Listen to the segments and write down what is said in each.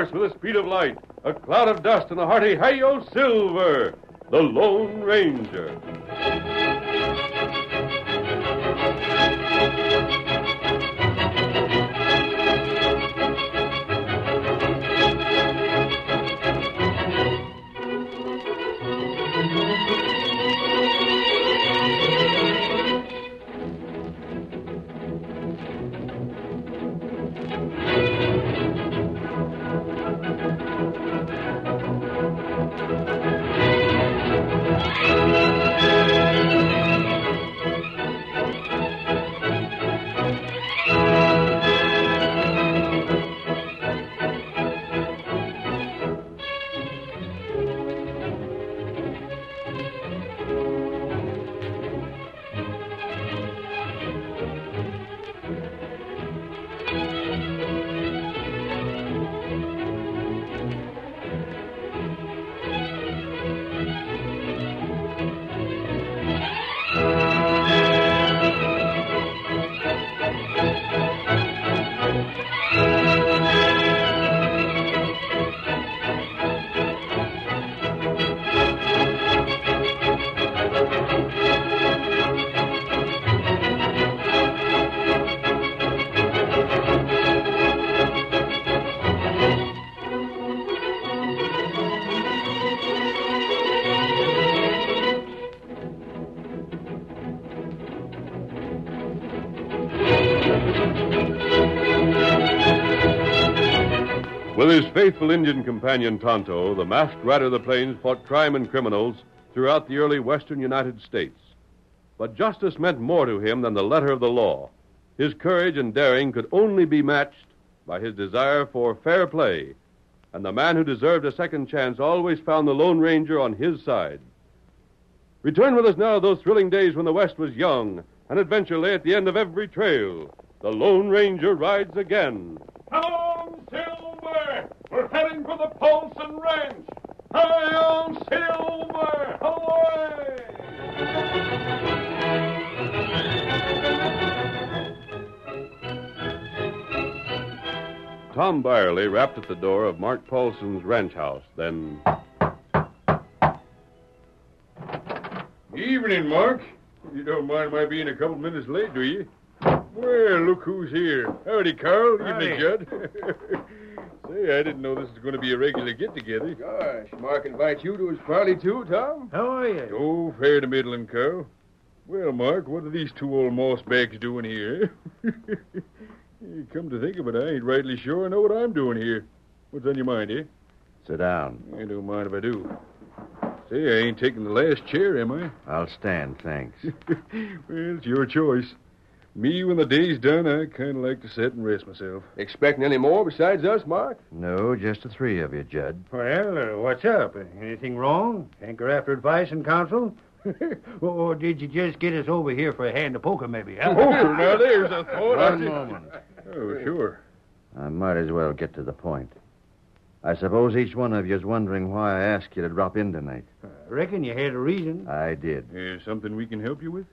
horse with the speed of light, a cloud of dust, and a hearty hi-yo silver, the Lone Ranger. His faithful Indian companion Tonto, the masked rider of the plains fought crime and criminals throughout the early western United States. But justice meant more to him than the letter of the law. His courage and daring could only be matched by his desire for fair play, and the man who deserved a second chance always found the Lone Ranger on his side. Return with us now to those thrilling days when the West was young and adventure lay at the end of every trail. The Lone Ranger rides again. Come on, Silver! We're heading for the Paulson Ranch! Hi-yo Silver! Away! Tom Byerly rapped at the door of Mark Paulson's ranch house. Then, Evening, Mark. You don't mind my being a couple minutes late, do you? Well, look who's here. Howdy, Carl. Howdy. Evening, Judd. Say, I didn't know this was going to be a regular get-together. Gosh, Mark invites you to his party, too, Tom? How are you? Oh, fair to middling, Carl. Well, Mark, what are these two old moss bags doing here? Eh, Come to think of it, I ain't rightly sure I know what I'm doing here. What's on your mind, eh? Sit down. I don't mind if I do. Say, I ain't taking the last chair, am I? I'll stand, thanks. well, it's your choice. Me, when the day's done, I kind of like to sit and rest myself. Expecting any more besides us, Mark? No, just the three of you, Judd. Well, uh, what's up? Anything wrong? Hanker after advice and counsel? or, or did you just get us over here for a hand of poker, maybe? Huh? Oh, now there's a thought. One moment. Oh, sure. I might as well get to the point. I suppose each one of you is wondering why I asked you to drop in tonight. I reckon you had a reason. I did. Is something we can help you with?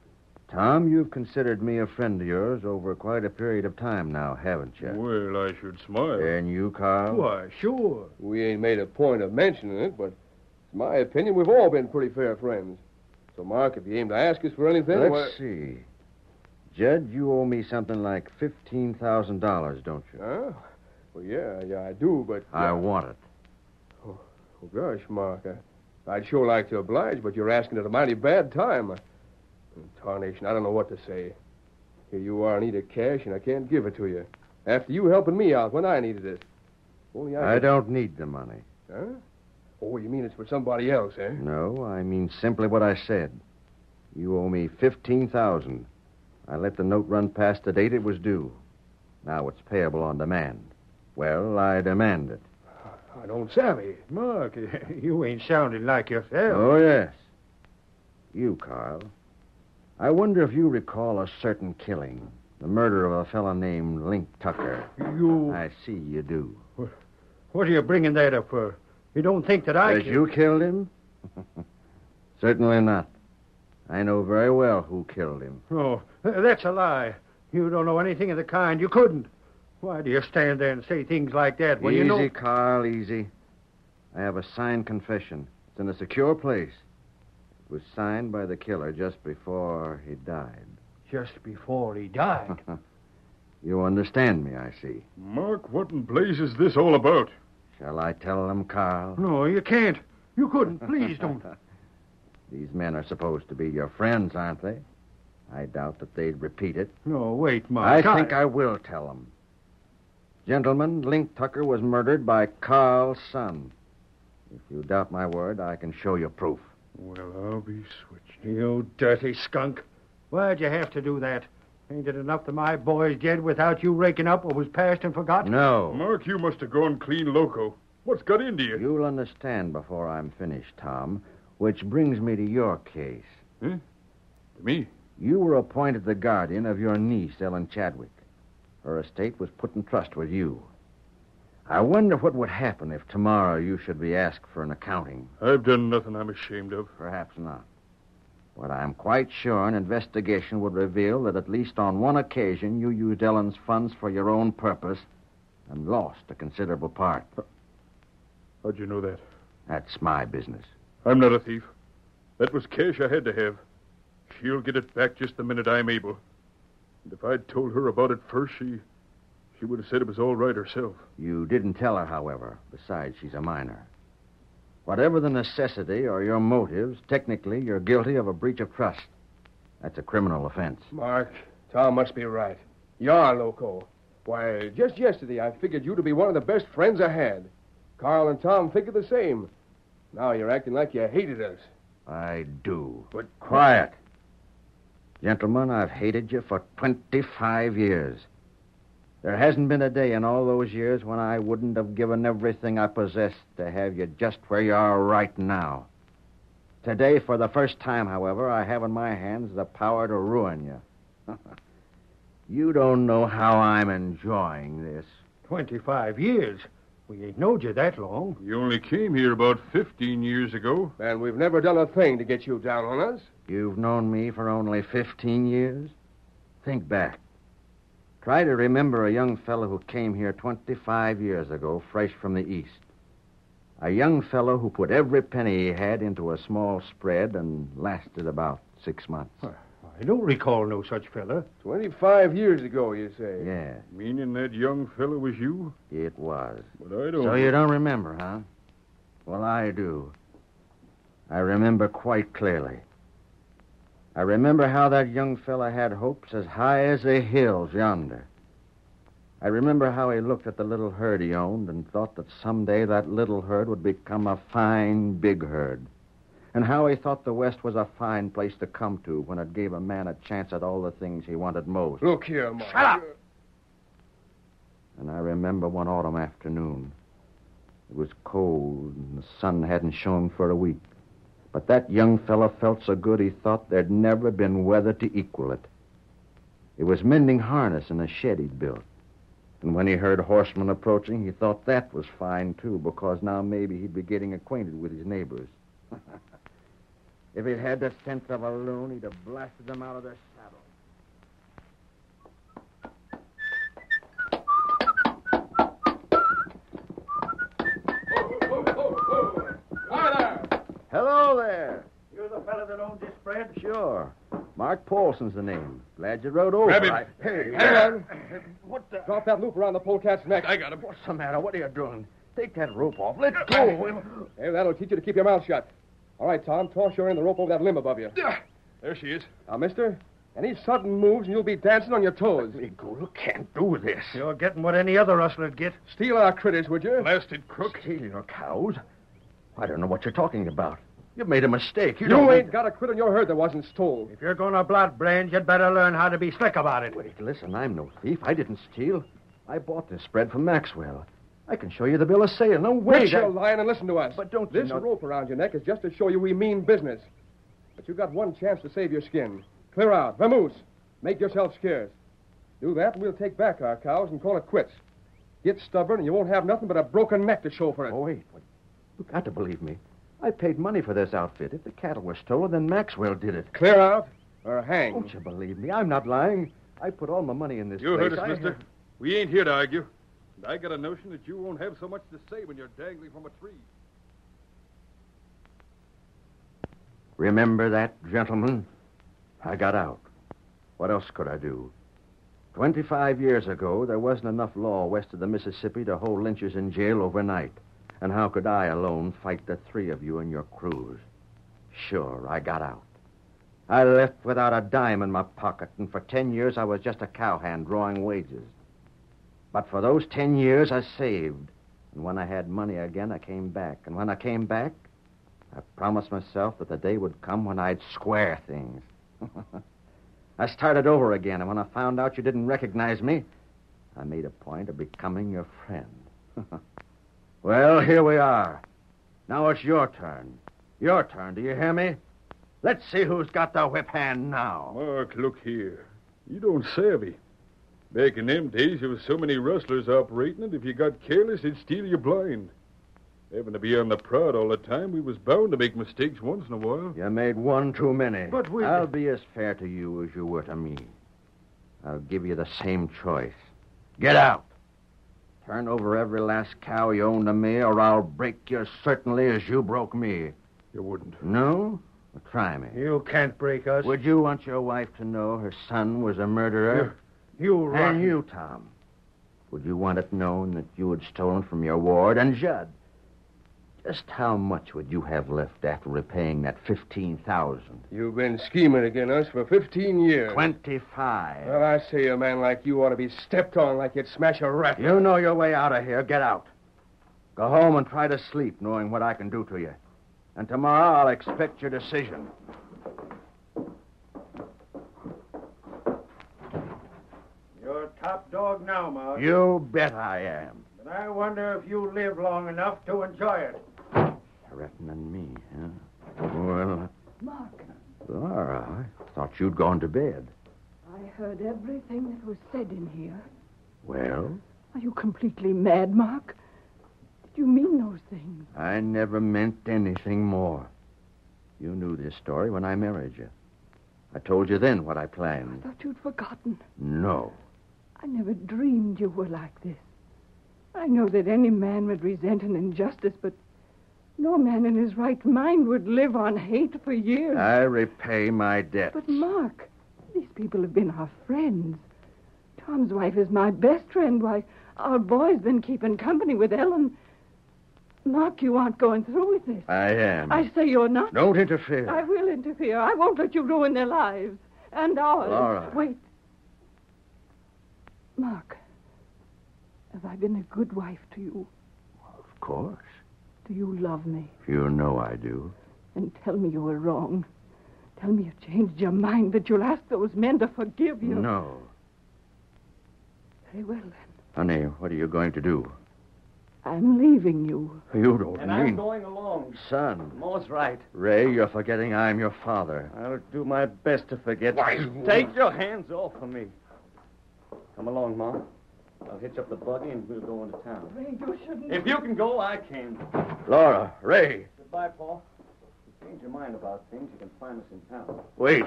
Tom, you've considered me a friend of yours over quite a period of time now, haven't you? Well, I should smile. And you, Carl? Why, sure. We ain't made a point of mentioning it, but it's my opinion we've all been pretty fair friends. So, Mark, if you aim to ask us for anything, Let's why- see. Judd, you owe me something like $15,000, don't you? Huh? Well, yeah, yeah, I do, but... I want it. Oh, oh, gosh, Mark, I, I'd sure like to oblige, but you're asking at a mighty bad time. Tarnation, I don't know what to say. Here you are in need of cash, and I can't give it to you. After you helping me out when I needed it. Only I... I don't need the money. Huh? Oh, you mean it's for somebody else, eh? No, I mean simply what I said. You owe me fifteen thousand. I let the note run past the date it was due. Now it's payable on demand. Well, I demand it. I don't savvy. Mark, you ain't sounding like yourself. Oh, yes. You, Carl. I wonder if you recall a certain killing. The murder of a fellow named Link Tucker. You. I see you do. What are you bringing that up for? You don't think that I. That can- you killed him? Certainly not. I know very well who killed him. Oh, that's a lie. You don't know anything of the kind. You couldn't. Why do you stand there and say things like that when easy, you know... Easy, Carl, easy. I have a signed confession. It's in a secure place. It was signed by the killer just before he died. Just before he died. you understand me, I see. Mark, what in blazes is this all about? Shall I tell them, Carl? no, you can't. You couldn't. Please don't. These men are supposed to be your friends, aren't they? I doubt that they'd repeat it. No, wait, Mark. I think I will tell them. Gentlemen, Link Tucker was murdered by Carl's son. If you doubt my word, I can show you proof. Well, I'll be switched. You dirty skunk. Why'd you have to do that? Ain't it enough that my boy's dead without you raking up what was past and forgotten? No. Mark, you must have gone clean loco. What's got into you? You'll understand before I'm finished, Tom. Which brings me to your case. Huh? To me? You were appointed the guardian of your niece, Ellen Chadwick. Her estate was put in trust with you. I wonder what would happen if tomorrow you should be asked for an accounting. I've done nothing I'm ashamed of. Perhaps not. But I'm quite sure an investigation would reveal that at least on one occasion you used Ellen's funds for your own purpose and lost a considerable part. How'd you know that? That's my business. I'm not a thief. That was cash I had to have. She'll get it back just the minute I'm able. And if I'd told her about it first, she she would have said it was all right herself. You didn't tell her, however. Besides, she's a minor. Whatever the necessity or your motives, technically, you're guilty of a breach of trust. That's a criminal offense. Mark, Tom must be right. You're loco. Why, just yesterday I figured you to be one of the best friends I had. Carl and Tom figured the same. Now you're acting like you hated us. I do. But Quiet. Gentlemen, I've hated you for 25 years. There hasn't been a day in all those years when I wouldn't have given everything I possessed to have you just where you are right now. Today, for the first time, however, I have in my hands the power to ruin you. you don't know how I'm enjoying this. Twenty-five years. We ain't knowed you that long. You only came here about 15 years ago. And we've never done a thing to get you down on us. You've known me for only 15 years? Think back. Try to remember a young fellow who came here 25 years ago, fresh from the East. A young fellow who put every penny he had into a small spread and lasted about six months. I don't recall no such fella. Twenty-five years ago, you say. Yeah, Meaning that young fellow was you? it was. But I don't. So you don't remember, huh? Well, I do. I remember quite clearly. I remember how that young fella had hopes as high as the hills yonder. I remember how he looked at the little herd he owned and thought that someday that little herd would become a fine big herd. And how he thought the West was a fine place to come to when it gave a man a chance at all the things he wanted most. Look here, Mark. Shut up! And I remember one autumn afternoon. It was cold, and the sun hadn't shone for a week. But that young fellow felt so good he thought there'd never been weather to equal it. He was mending harness in a shed he'd built. And when he heard horsemen approaching, he thought that was fine, too, because now maybe he'd be getting acquainted with his neighbors. if he'd had the sense of a loon, he'd have blasted them out of their Hello there. You're the fella that owns this spread? Sure. Mark Paulson's the name. Glad you rode over. Grab him. I- Hey, Hang on. What the? Drop that loop around the polecat's neck. I got him. What's the matter? What are you doing? Take that rope off. Let go. Hey, that'll teach you to keep your mouth shut. All right, Tom, toss your end of the rope over that limb above you. There she is. Now, mister, any sudden moves and you'll be dancing on your toes. You can't do this. You're getting what any other rustler'd get. Steal our critters, would you? Blasted crook. Steal your cows? I don't know what you're talking about. You've made a mistake. You, You don't ain't got a critter in your herd that wasn't stole. If you're going to blood brands, you'd better learn how to be slick about it. Wait, listen, I'm no thief. I didn't steal. I bought this spread from Maxwell. I can show you the bill of sale. No, Quit wait. your I- lying and listen to us. But don't you This know- rope around your neck is just to show you we mean business. But you've got one chance to save your skin. Clear out. Vamoose. Make yourself scarce. Do that, and we'll take back our cows and call it quits. Get stubborn, and you won't have nothing but a broken neck to show for it. Oh, wait. wait. You've got to believe me. I paid money for this outfit. If the cattle were stolen, then Maxwell did it. Clear out or hang. Don't you believe me? I'm not lying. I put all my money in this You place. heard us, I mister. have- We ain't here to argue. And I got a notion that you won't have so much to say when you're dangling from a tree. Remember that, gentlemen? I got out. What else could I do? Twenty-five years ago, there wasn't enough law west of the Mississippi to hold lynchers in jail overnight. And how could I alone fight the three of you and your crews? Sure, I got out. I left without a dime in my pocket, and for ten years I was just a cowhand drawing wages. But for those ten years I saved. And when I had money again, I came back. And when I came back, I promised myself that the day would come when I'd square things. I started over again, and when I found out you didn't recognize me, I made a point of becoming your friend. well, here we are. Now it's your turn. Your turn, do you hear me? Let's see who's got the whip hand now. Mark, look here. You don't savvy. Back in them days, there was so many rustlers operating it, if you got careless, they'd steal you blind. Having to be on the prod all the time, we was bound to make mistakes once in a while. You made one too many. But we- I'll be as fair to you as you were to me. I'll give you the same choice. Get out. Turn over every last cow you own to me, or I'll break you certainly as you broke me. You wouldn't. No? Well, try me. You can't break us. Would you want your wife to know her son was a murderer? You And rotten- you, Tom. Would you want it known that you had stolen from your ward? And Judd, just how much would you have left after repaying that fifteen thousand? You've been scheming against us for 15 years. Twenty-five. Well, I say a man like you ought to be stepped on like you'd smash a rat. You know your way out of here. Get out. Go home and try to sleep, knowing what I can do to you. And tomorrow I'll expect your decision. You're top dog now, Mark. You bet I am. But I wonder if you live long enough to enjoy it. Threatening me, huh? Well, Mark, Laura, I thought you'd gone to bed. I heard everything that was said in here. Well, Are you completely mad, Mark? Did you mean those things? I never meant anything more. You knew this story when I married you. I told you then what I planned. I thought you'd forgotten. No. I never dreamed you were like this. I know that any man would resent an injustice, but no man in his right mind would live on hate for years. I repay my debt. But, Mark, these people have been our friends. Tom's wife is my best friend. Why, our boy's been keeping company with Ellen. Mark, you aren't going through with this. I am. I say you're not. Don't interfere. I will interfere. I won't let you ruin their lives. And ours. Laura. Wait. Mark, have I been a good wife to you? Of course. Do you love me? You know I do. And tell me you were wrong. Tell me you changed your mind, that you'll ask those men to forgive you. No. Very well, then. Honey, what are you going to do? I'm leaving you. You don't And mean... I'm going along. Son. Mo's right. Ray, you're forgetting I'm your father. I'll do my best to forget. Why, Take your hands off of me. Come along, Ma. I'll hitch up the buggy and we'll go into town. Ray, you shouldn't. If you can go, I can. Laura, Ray, Goodbye, Pa. If you change your mind about things, you can find us in town. wait.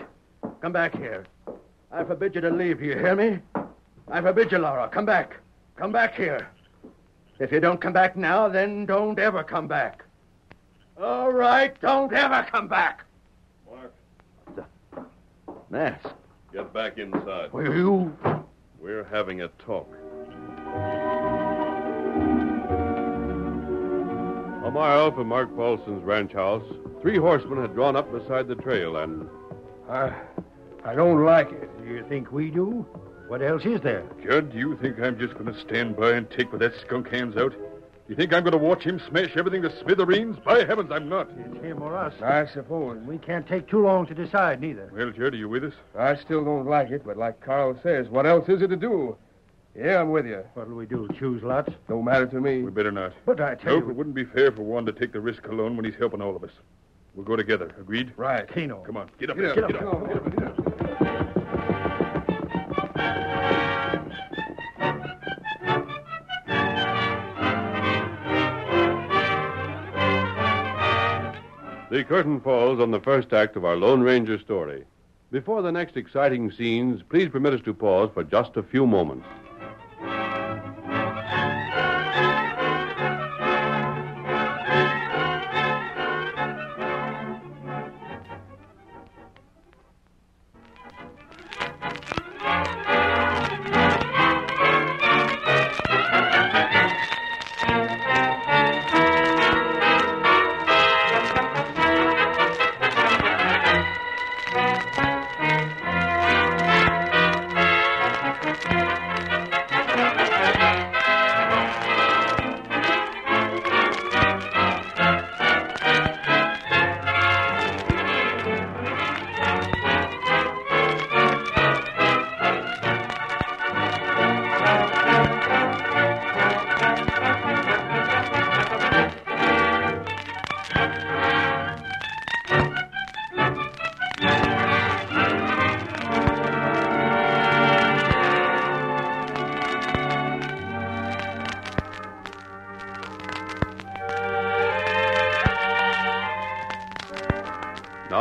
Come back here. I forbid you to leave. Do you hear me? I forbid you, Laura. Come back. Come back here. If you don't come back now, then don't ever come back. All right, don't ever come back. Mark, Mask. get back inside. Will you? We're having a talk. A mile from Mark Paulson's ranch house, three horsemen had drawn up beside the trail and I, I don't like it. Do you think we do? What else is there? Judd, do you think I'm just going to stand by and take what that skunk hands out? Do you think I'm going to watch him smash everything to smithereens? By heavens, I'm not. It's him or us. I suppose. We can't take too long to decide, neither. Well, Judd, are you with us? I still don't like it, but like Carl says, what else is it to do? Yeah, I'm with you. What'll we do? Choose lots? No matter to me. We better not. But I tell you. Nope, it wouldn't be fair for one to take the risk alone when he's helping all of us. We'll go together. Agreed? Right. Kano. Come on, get up Get there. up, Get get up. up, get up, get up. The curtain falls on the first act of our Lone Ranger story. Before the next exciting scenes, please permit us to pause for just a few moments.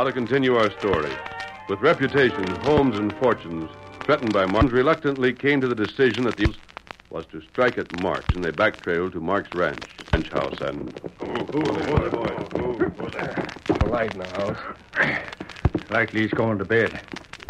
Now to continue our story. With reputation, homes, and fortunes threatened by Marks, reluctantly came to the decision that the was to strike at Mark's, and they backtrailed to Mark's ranch, ranch house, and Oh, oh, oh, Light in the house. Likely he's going to bed.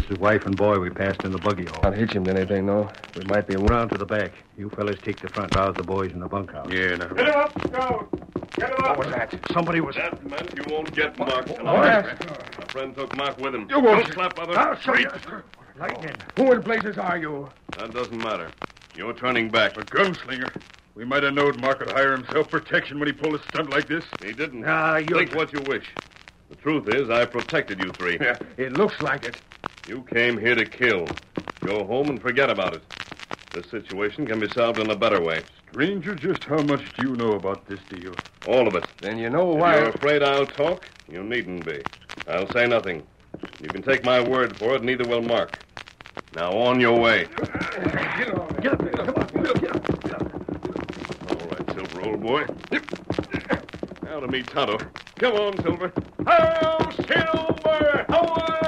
It's his wife and boy we passed in the buggy hall. Not hitch him to anything, though. We might be Round to the back. You fellas take the front. Rouse the boys in the bunkhouse. Yeah, now. Get him up, Scout! Get him up! What was that? Somebody was. That meant you won't get Mark tonight. What? My friend took Mark with him. You won't- Don't slap other. I'll show you. Lightning. Who in places are you? That doesn't matter. You're turning back. A gunslinger. We might have known Mark would hire himself protection when he pulled a stunt like this. He didn't. Ah, you. Think what you wish. The truth is, I protected you three. Yeah, it looks like it. You came here to kill. Go home and forget about it. This situation can be solved in a better way. Stranger, just how much do you know about this deal? All of it. Then you know If why. you're afraid I'll talk, you needn't be. I'll say nothing. You can take my word for it, neither will Mark. Now on your way. Get on. Get up. Come on. Get up, get up, get up. All right, Silver, old boy. Now to meet Tonto. Come on, Silver. Ho, Silver! Away!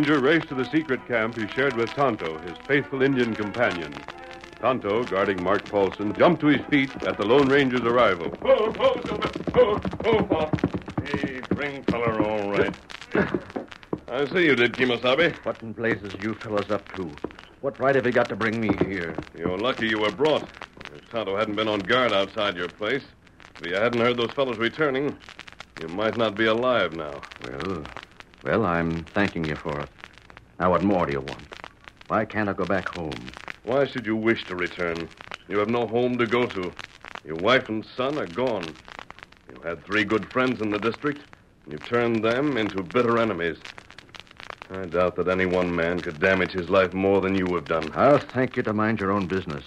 Ranger raced to the secret camp he shared with Tonto, his faithful Indian companion. Tonto, guarding Mark Paulson, jumped to his feet at the Lone Ranger's arrival. Oh, oh, Silver. Oh, oh, Pop. Hey, bring feller all right. I see you did, Kimosabe. What in blazes you fellas up to? What right have you got to bring me here? You're lucky you were brought. If Tonto hadn't been on guard outside your place, if you hadn't heard those fellows returning, you might not be alive now. Well, well, I'm thanking you for it. Now, what more do you want? Why can't I go back home? Why should you wish to return? You have no home to go to. Your wife and son are gone. You had three good friends in the district, and you've turned them into bitter enemies. I doubt that any one man could damage his life more than you have done. I'll thank you to mind your own business.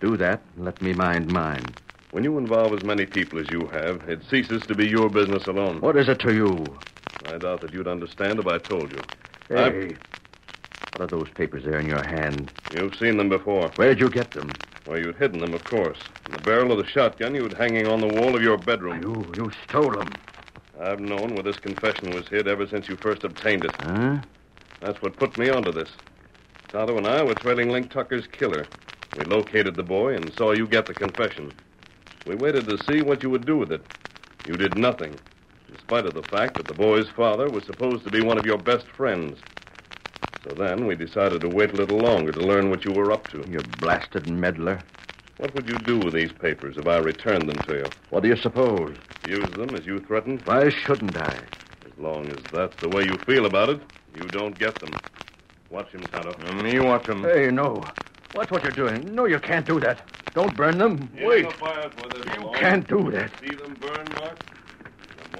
Do that, and let me mind mine. When you involve as many people as you have, it ceases to be your business alone. What is it to you? I doubt that you'd understand if I told you. Hey. What are those papers there in your hand? You've seen them before. Where'd you get them? Well, you'd hidden them, of course. In the barrel of the shotgun you had hanging on the wall of your bedroom. You, you stole them. I've known where this confession was hid ever since you first obtained it. Huh? That's what put me onto this. Tonto and I were trailing Link Tucker's killer. We located the boy and saw you get the confession. We waited to see what you would do with it. You did nothing, in spite of the fact that the boy's father was supposed to be one of your best friends. So then we decided to wait a little longer to learn what you were up to. You blasted meddler. What would you do with these papers if I returned them to you? What do you suppose? Use them as you threatened? Why shouldn't I? As long as that's the way you feel about it, you don't get them. Watch him, Tonto. Mm, me watch him. Hey, no. Watch what you're doing. No, you can't do that. Don't burn them. Wait. You can't do that. See them burn, Mark?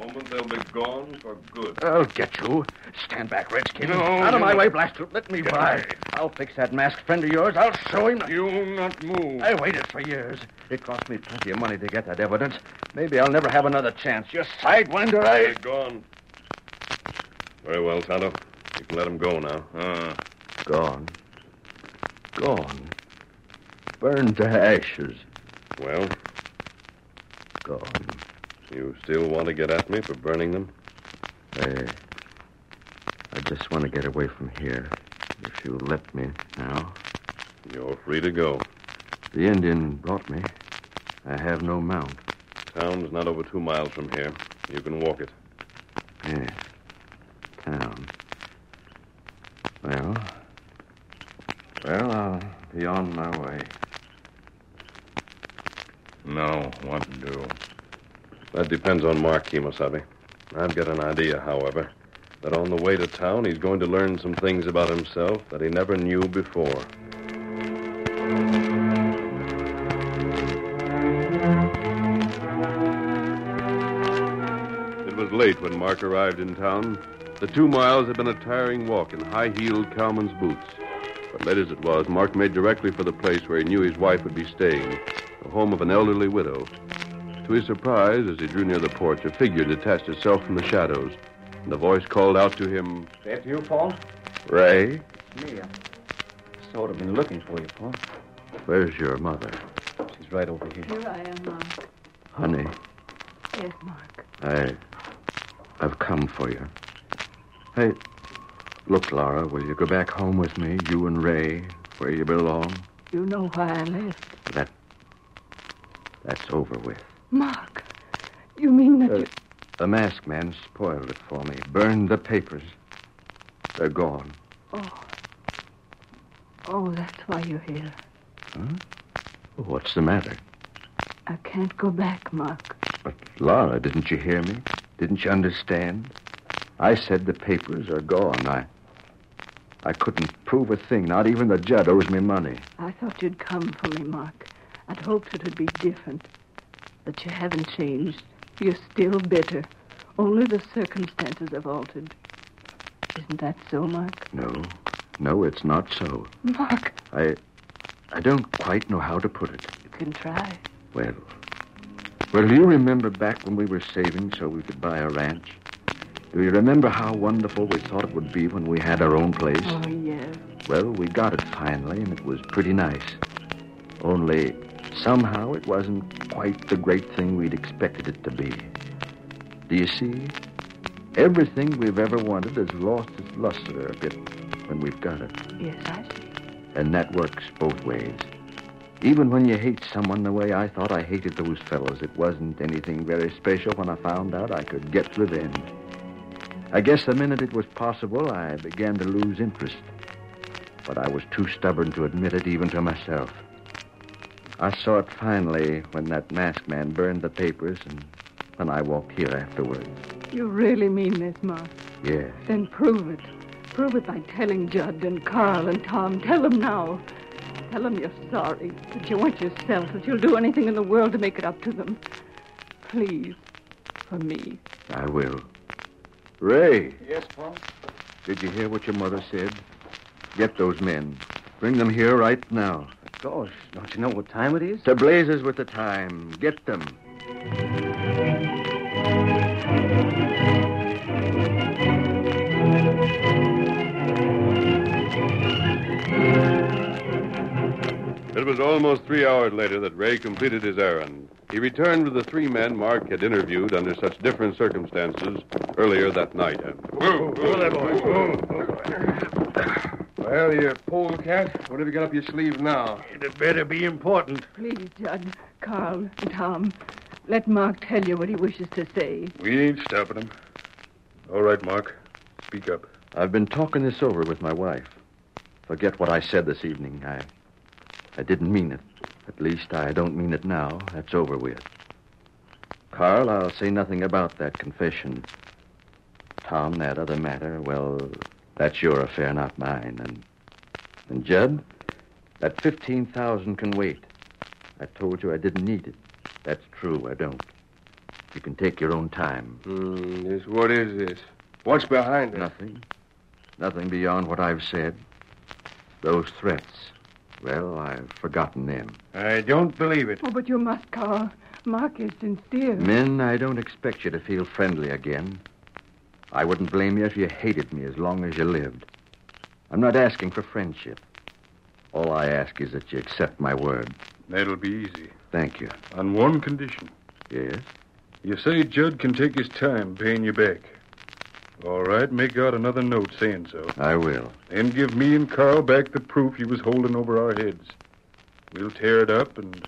Moment they'll be gone for good. I'll get you. Stand back, Redskin. No, Out of you- my way, Blaster. Let me by. I'll fix that masked friend of yours. I'll show him. You not move. I waited for years. It cost me plenty of money to get that evidence. Maybe I'll never have another chance. You sidewinder, They're I... gone. Very well, Tonto. You can let him go now. Uh, Gone. Gone. Burned to ashes. Well, Gone. You still want to get at me for burning them? I... I just want to get away from here. If you let me now. You're free to go. The Indian brought me. I have no mount. Town's not over two miles from here. You can walk it. Yes. Town. Well. Well, I'll be on my way. no, what to do? That depends on Mark Kimosabe. I've got an idea, however, that on the way to town he's going to learn some things about himself that he never knew before. It was late when Mark arrived in town. The two miles had been a tiring walk in high heeled cowman's boots. But late as it was, Mark made directly for the place where he knew his wife would be staying, the home of an elderly widow. To his surprise, as he drew near the porch, a figure detached itself from the shadows, and the voice called out to him, That you, Pa? Ray, It's me. I sort of been looking for you, Pa. where's your mother? She's right over here. Here I am, Mark. Honey, Yes, Mark. I. I've come for you. Hey, look, Laura, will you go back home with me, you and Ray, where you belong? You know why I left. That. That's over with. Mark, you mean that Uh, you... The masked man spoiled it for me, burned the papers. They're gone. Oh. Oh, that's why you're here. Huh? What's the matter? I can't go back, Mark. But, Laura, didn't you hear me? Didn't you understand? I said the papers are gone. I. I couldn't prove a thing. Not even the judge owes me money. I thought you'd come for me, Mark. I'd hoped it'd be different. But you haven't changed. You're still bitter. Only the circumstances have altered. Isn't that so, Mark? No, no, it's not so. Mark, I. I don't quite know how to put it. you can try. Well. Well, do you remember back when we were saving so we could buy a ranch? Do you remember how wonderful we thought it would be when we had our own place? Oh, yes. Well, we got it finally, and it was pretty nice. Only somehow it wasn't quite the great thing we'd expected it to be. Do you see? Everything we've ever wanted has lost its luster a bit when we've got it. Yes, I see. And that works both ways. Even when you hate someone the way I thought I hated those fellows, it wasn't anything very special when I found out I could get revenge. I guess the minute it was possible, I began to lose interest. But I was too stubborn to admit it even to myself. I saw it finally when that masked man burned the papers and when I walked here afterwards. You really mean this, Mark? Yes. Then prove it. Prove it by telling Judd and Carl and Tom. Tell them now. Tell them you're sorry, that you want yourself, that you'll do anything in the world to make it up to them. Please, for me. I will. Ray, Yes, Pa? did you hear what your mother said? Get those men. Bring them here right now. Gosh, don't you know what time it is? To blazes with the time. Get them. It was almost three hours later that Ray completed his errand. He returned with the three men Mark had interviewed under such different circumstances earlier that night. Well, you polecat, what have you got up your sleeve now? It better be important. Please, Judd, Carl, Tom, let Mark tell you what he wishes to say. We ain't stopping him. All right, Mark. Speak up. I've been talking this over with my wife. Forget what I said this evening. I I didn't mean it. At least I don't mean it now. That's over with. Carl, I'll say nothing about that confession. Tom, that other matter, well, that's your affair, not mine. And and Judd, that fifteen thousand can wait. I told you I didn't need it. That's true, I don't. You can take your own time. Hmm, this, what is this? What's behind it? Nothing. Nothing beyond what I've said. Those threats. Well, I've forgotten them. I don't believe it. Oh, but you must, Carl. Mark is sincere. Men, I don't expect you to feel friendly again. I wouldn't blame you if you hated me as long as you lived. I'm not asking for friendship. All I ask is that you accept my word. That'll be easy. Thank you. On one condition. Yes? You say Judd can take his time paying you back. All right, make out another note saying so. I will. Then give me and Carl back the proof he was holding over our heads. We'll tear it up, and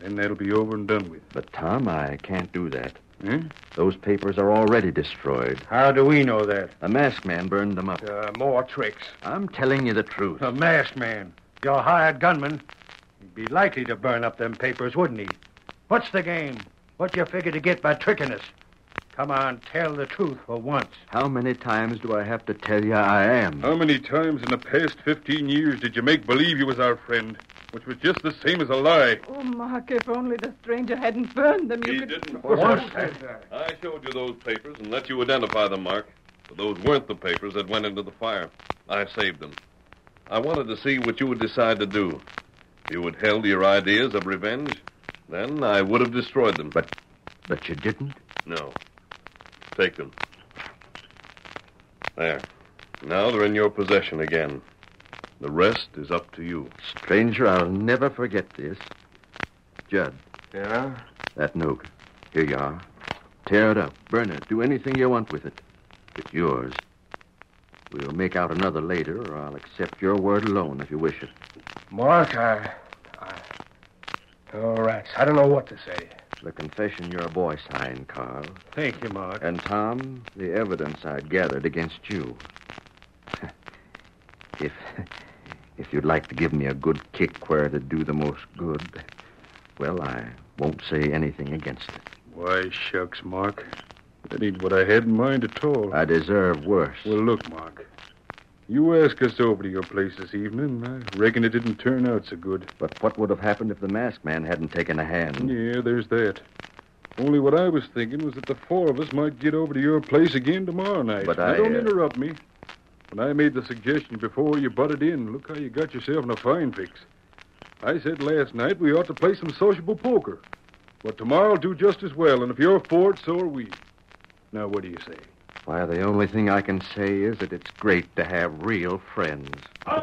then that'll be over and done with. But, Tom, I can't do that. Eh? Those papers are already destroyed. How do we know that? A masked man burned them up. Uh, more tricks. I'm telling you the truth. A masked man. Your hired gunman. He'd be likely to burn up them papers, wouldn't he? What's the game? What you figure to get by tricking us? Come on, tell the truth for once. How many times do I have to tell you I am? How many times in the past 15 years did you make believe you was our friend, which was just the same as a lie? Oh, Mark, if only the stranger hadn't burned them, you He could... didn't. Once. I showed you those papers and let you identify them, Mark. But those weren't the papers that went into the fire. I saved them. I wanted to see what you would decide to do. If you would held your ideas of revenge, then I would have destroyed them. But, but you didn't? No. Take them. There. Now they're in your possession again. The rest is up to you. Stranger, I'll never forget this. Judd, Yeah? that note. Here you are. Tear it up, burn it, do anything you want with it. It's yours. We'll make out another later, or I'll accept your word alone if you wish it. Mark, I. I. Oh, rats. I don't know what to say. The confession your boy signed, Carl. Thank you, Mark. And Tom, the evidence I'd gathered against you. if if you'd like to give me a good kick where it'd do the most good, well, I won't say anything against it. Why, shucks, Mark. That ain't what I had in mind at all. I deserve worse. Well, look, Mark. You asked us over to your place this evening. I reckon it didn't turn out so good. But what would have happened if the masked man hadn't taken a hand? Yeah, there's that. Only what I was thinking was that the four of us might get over to your place again tomorrow night. But Now, I, don't uh, interrupt me. When I made the suggestion before you butted in, look how you got yourself in a fine fix. I said last night we ought to play some sociable poker. But tomorrow'll do just as well, and if you're for it, so are we. Now, what do you say? Why, the only thing I can say is that it's great to have real friends. The